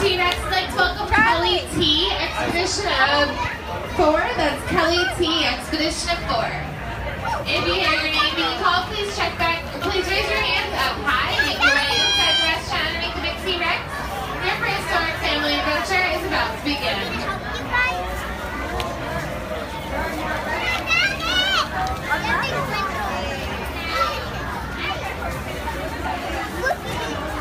T-Rex would like welcome Kelly T, Expedition of 4. That's Kelly T, Expedition of 4. If you hear your name being called, please check back, please raise your hands up high and go right inside the restaurant and meet the big T-Rex. Your prehistoric family adventure is about to begin. Look at